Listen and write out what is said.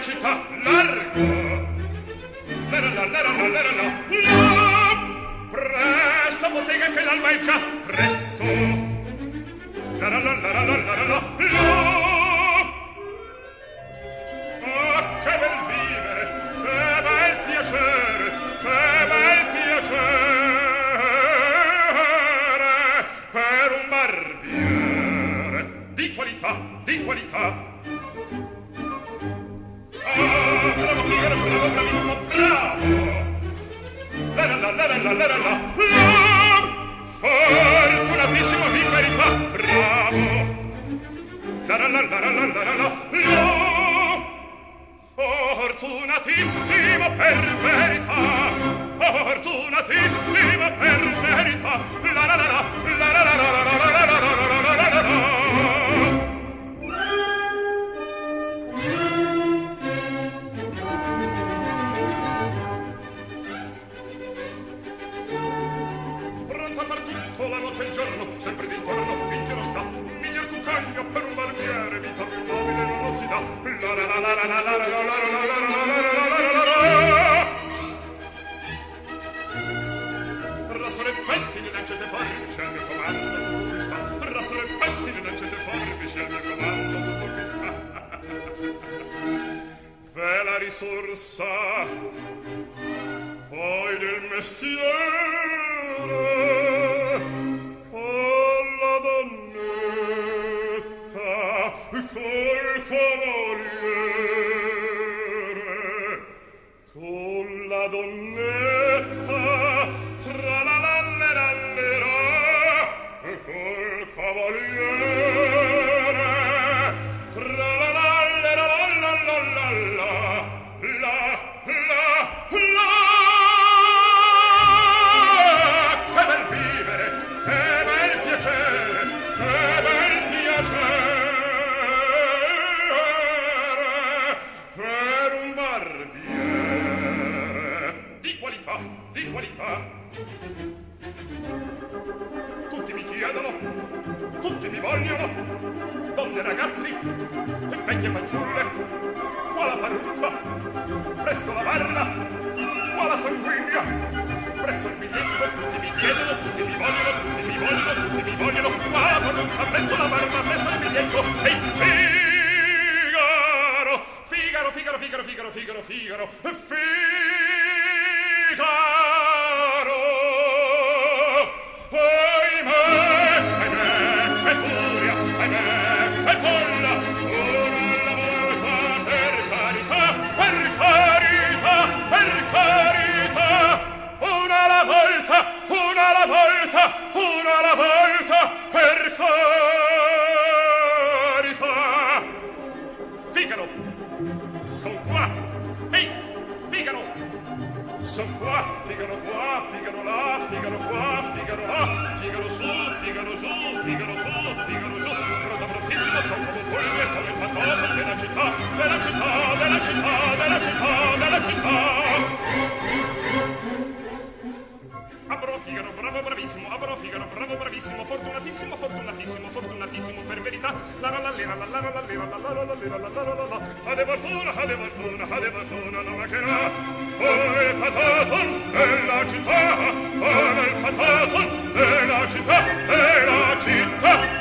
la città larga. Lera la, lera la, lera la, la. Presto, bottega che l'alba è già presto. Lera la, lera la, lera la, la. Oh che bel vivere, che bel piacere, che bel piacere per un barbiere di qualità, di qualità. fortunatissimo per verità, fortunatissimo per verità. Rasserpenti ne lancete forbici al mio comando, tutto qui sta. Rasserpenti ne lancete forbici al mio comando, tutto qui sta. Ve la risorsa, poi del mestiere, Con la donnetta col cavaliere, con la donnetta Tutti mi chiedono, tutti mi vogliono, donne ragazzi e vecchie fanciulle, qua la parrucca, presto la barba, qua la sanguigna, presto il biglietto, tutti mi chiedono, tutti mi vogliono, tutti mi vogliono, tutti mi vogliono, qua la parrucca, presto la barba, presto il biglietto. E infine Figaro, Figaro, Figaro, Figaro, Figaro, Figaro, Figaro, Figaro, Son qua, figano qua, figano là, figano qua, figano là, figano su, figano giù, figano su, figano giù. Protagonissimo son come fulmine, sono il fantoccio della città, della città, della città, della città, della città. bravo bravissimo, Abro Figaro, bravo bravissimo, fortunatissimo, fortunatissimo, fortunatissimo per verità. La la la lera, la la la la lera, la la la la lera, la la la la la. Ade fortuna, ade fortuna, ade fortuna non mancherà. la la della città, la la della città, della città.